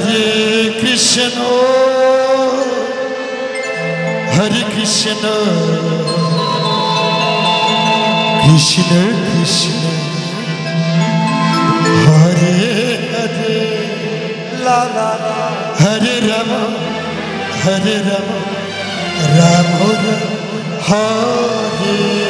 Hare Krishna Hare Krishna Krishna Krishna Hare Hare La La La Hare Rama Hare Rama Rama Rama Hare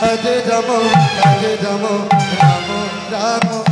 Hare Rama, Hare Rama, Rama Rama.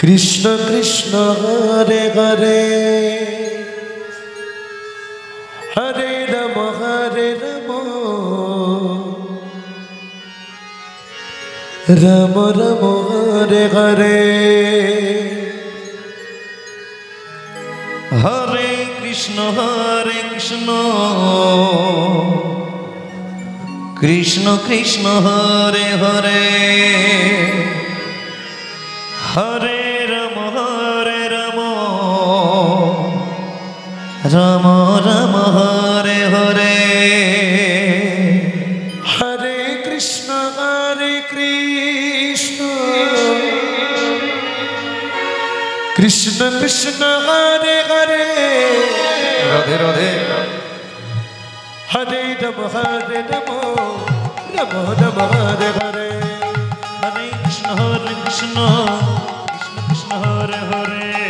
Krishna Krishna Hare Hare Hare নম Hare নম রাম রাম হরে হরে হরে কৃষ্ণ হরে কৃষ্ণ কৃষ্ণ কৃষ্ণ হরে হরে। হরে রাম হরে রাম। রাম রাম হরে হরে। হরে কৃষ্ণ হরে কৃষ্ণ। কৃষ্ণ কৃষ্ণ হরে হরে। রাধে রাধে। হরে নম হরে নম নম নম হরে হরে হরে কৃষ্ণ হরে কৃষ্ণ কৃষ্ণ কৃষ্ণ হরে হরে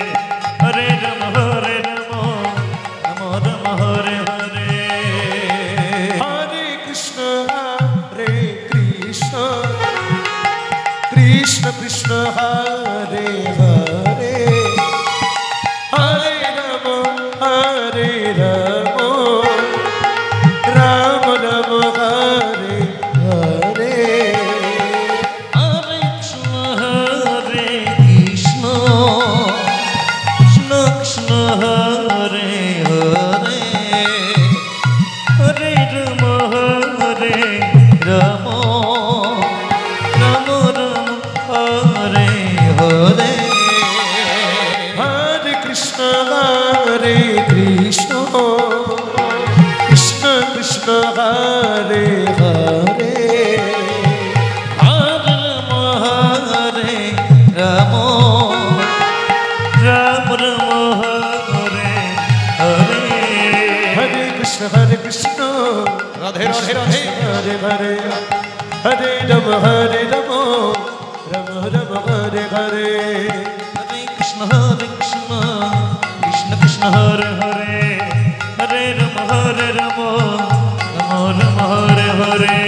हरे रमो, रम रम हरे हरे। हरे कृष्ण हरे कृष्ण कृष्ण कृष्ण हरे हरे। हरे रम, हरे रमो रमो, रम हरे हरे।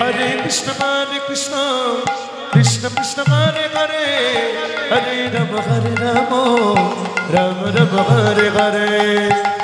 हरे कृष्ण हरे कृष्ण कृष्ण कृष्ण हरे हरे। हरे रम, हरे रमो, रम रम हरे हरे।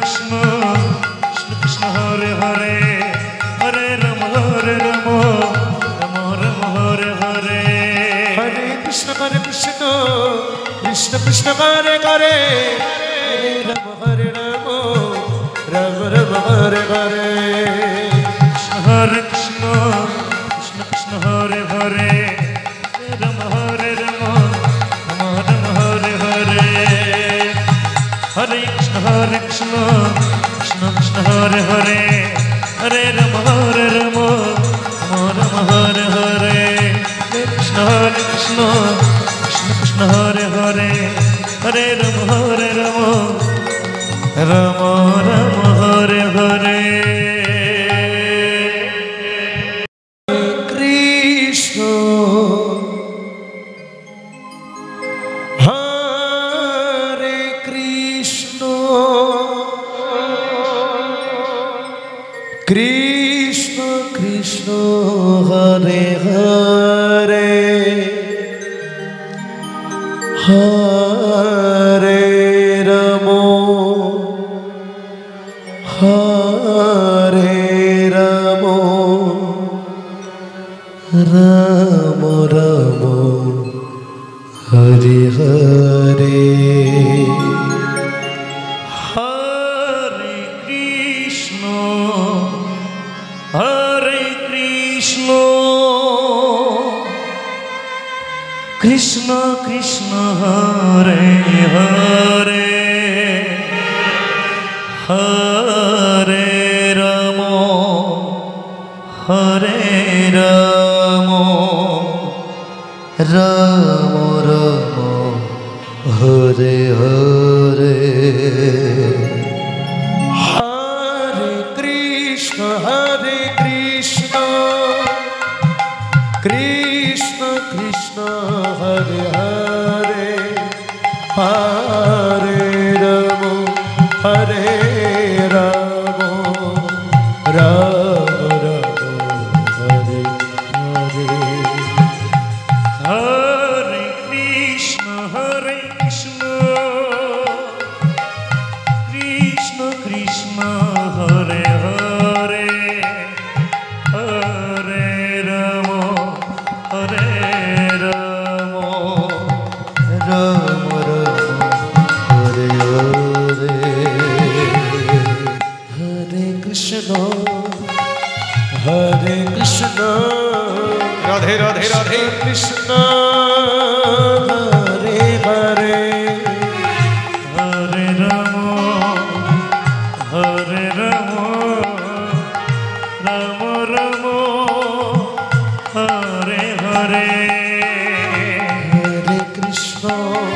कृष्ण करे करे।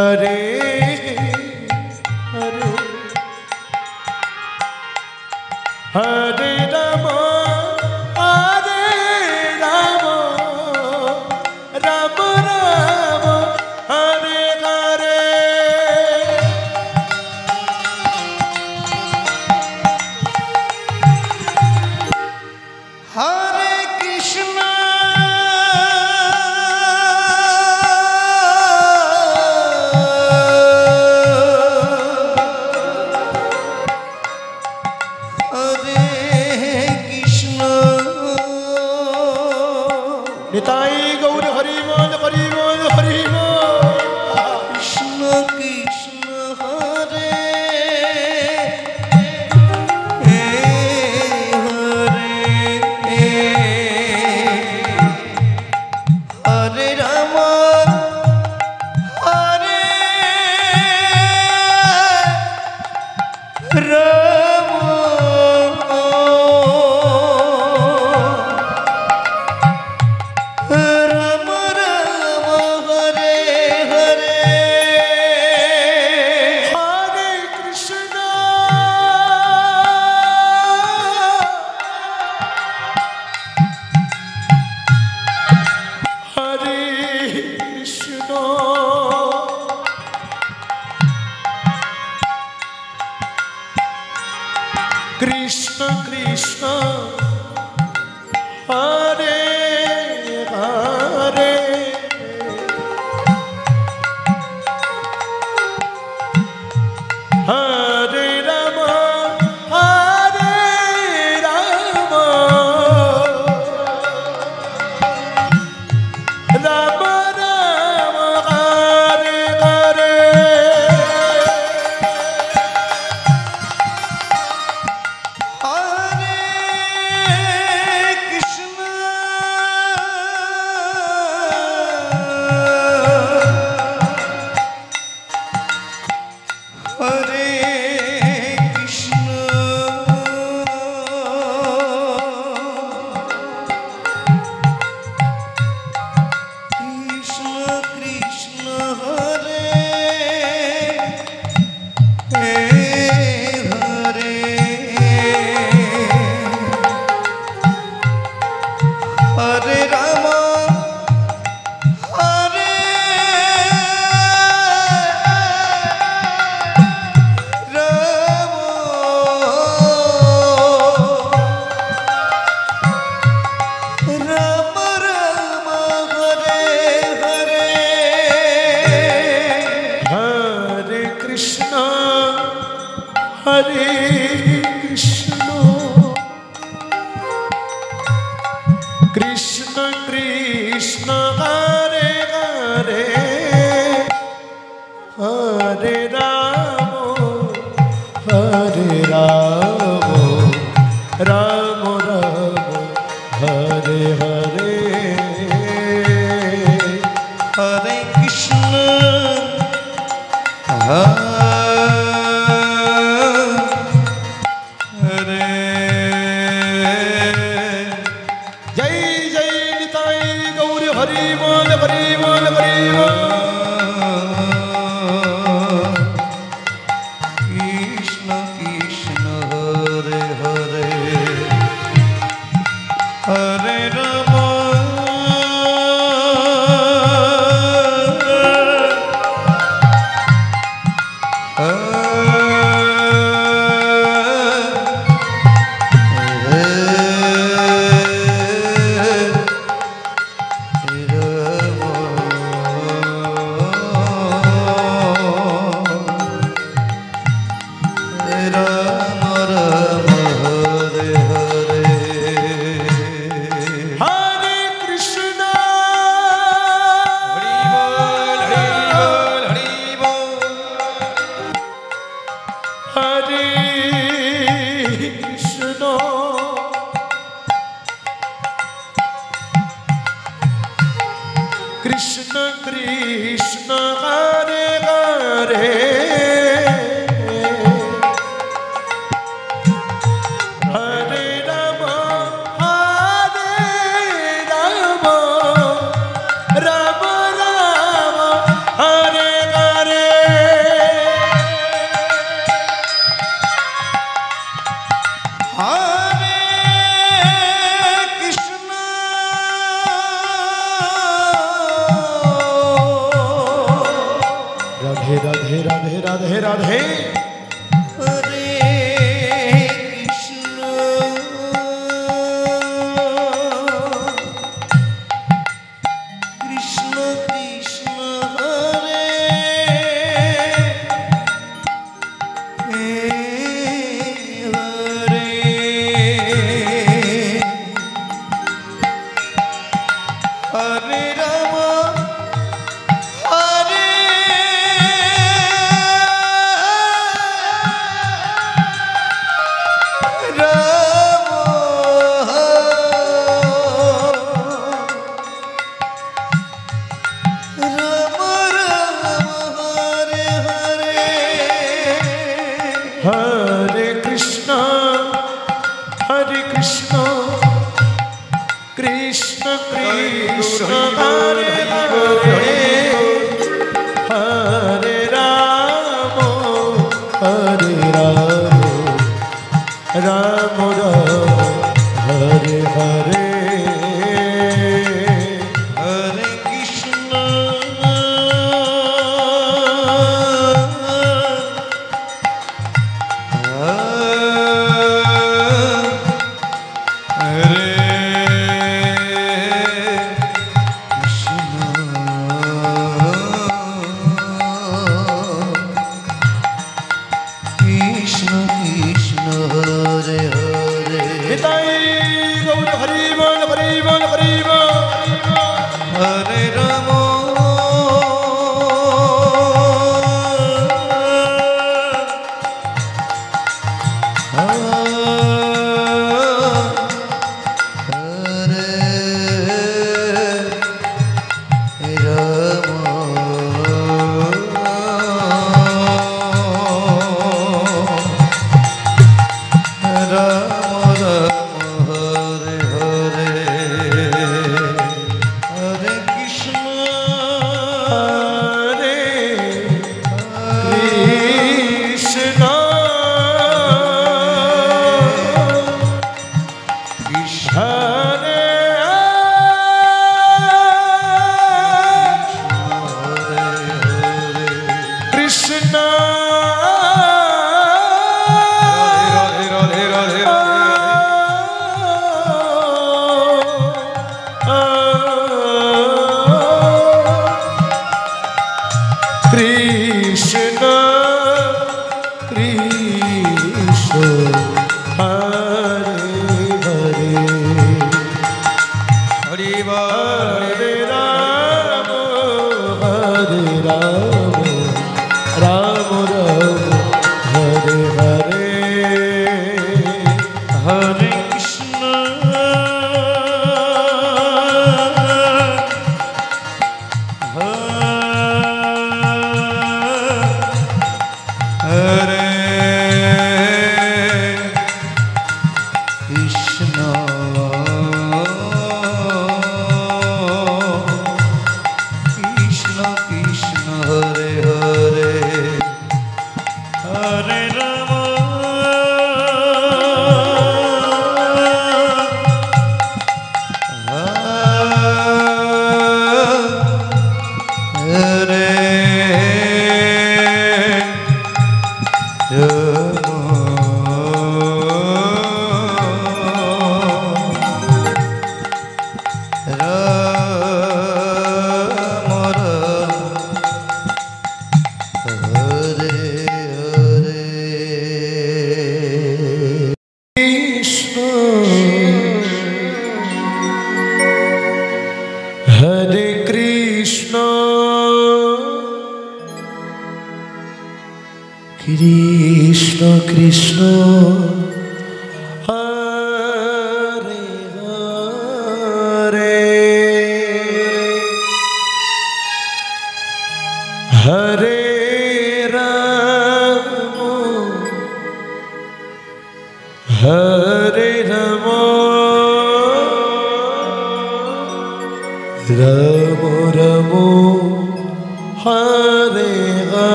हरे Hare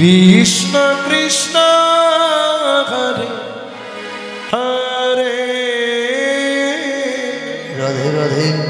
Krishna Krishna Hare Hare Radhe Radhe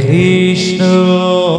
Krishna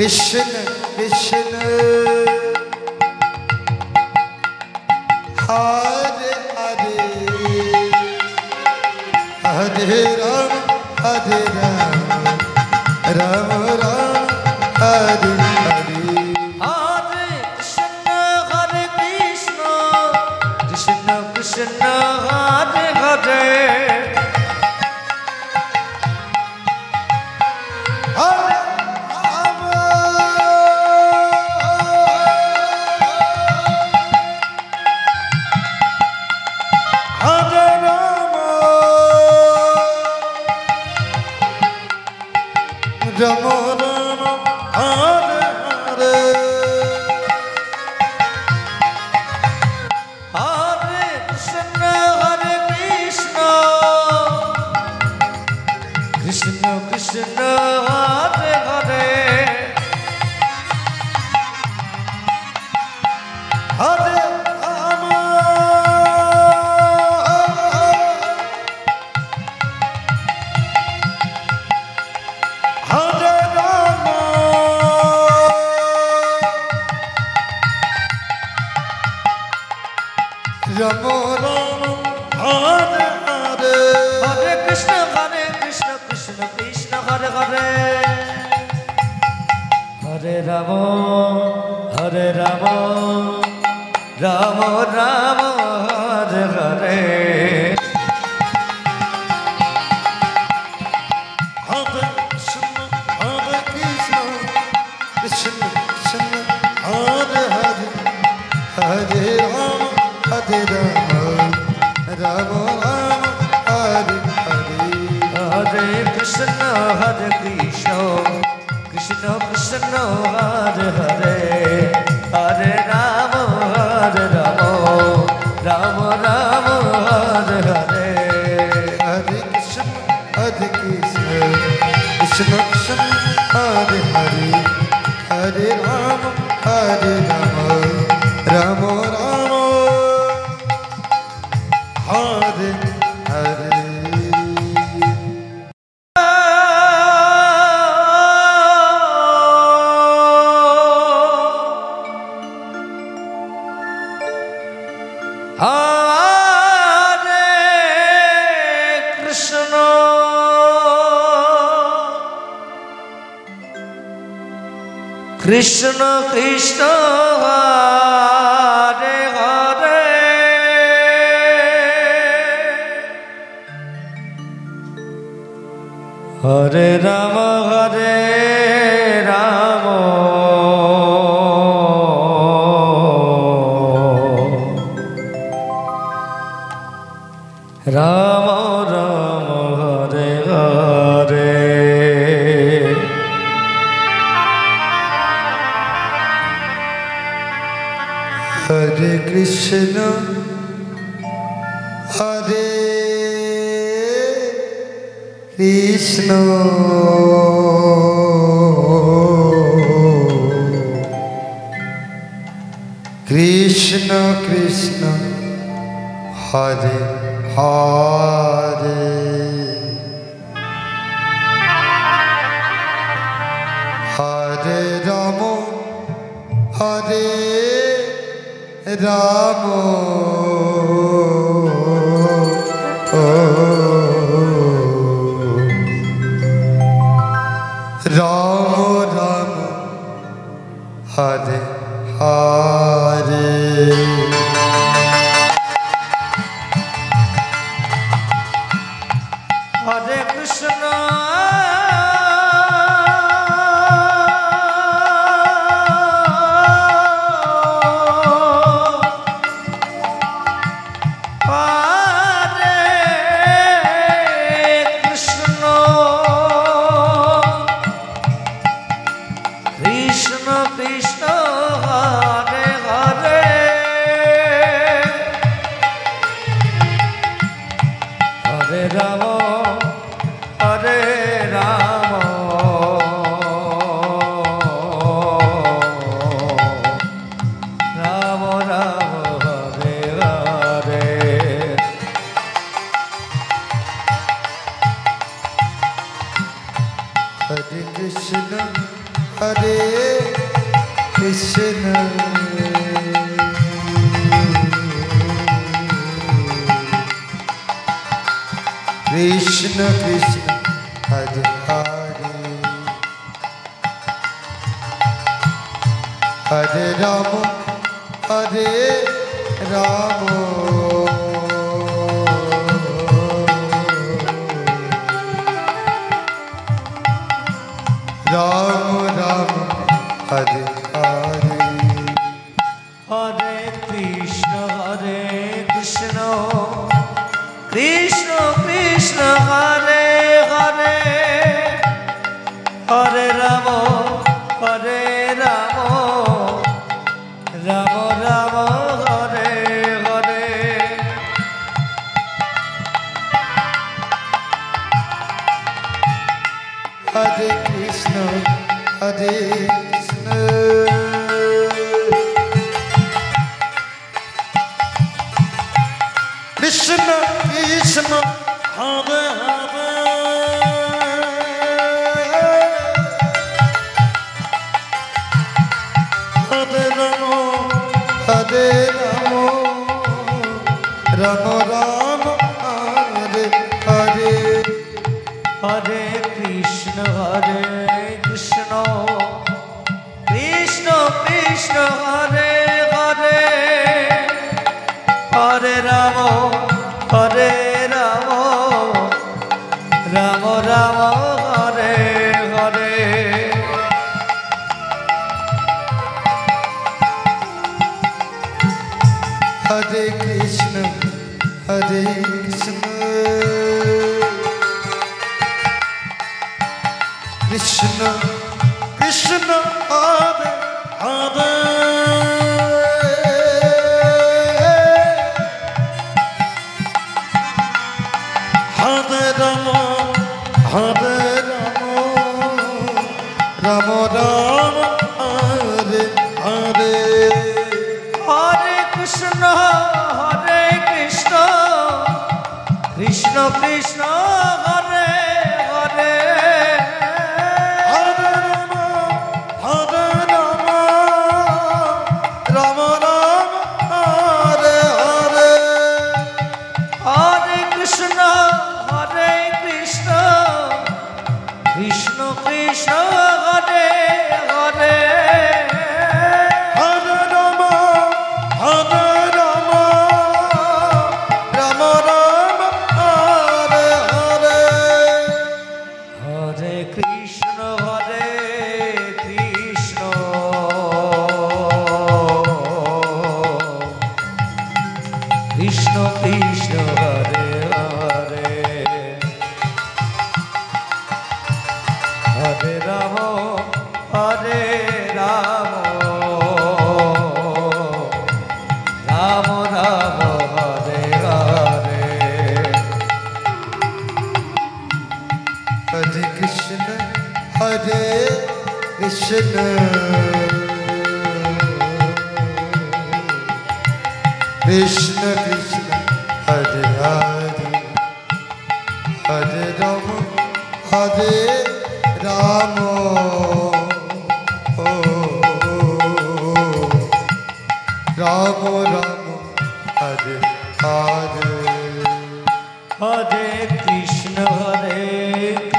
Krishna, Krishna, Hare Hare, Hare Ram, Hare Ram, Ram Ram, Hare. Mexico.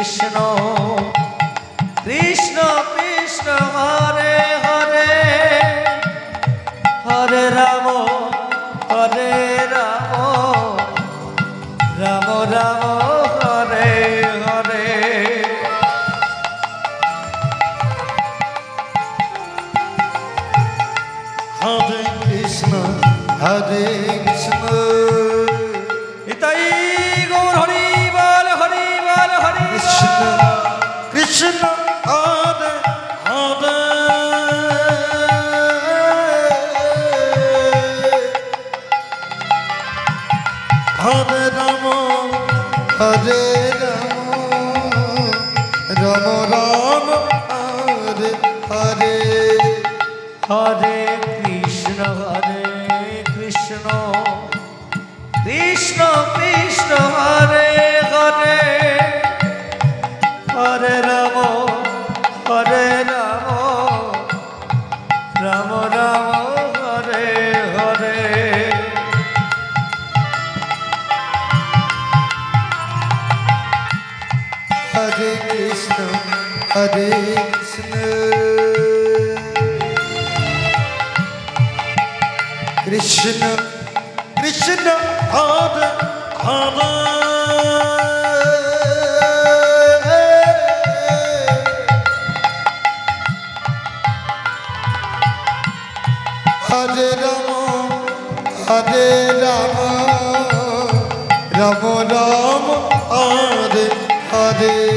Krishna. Radhe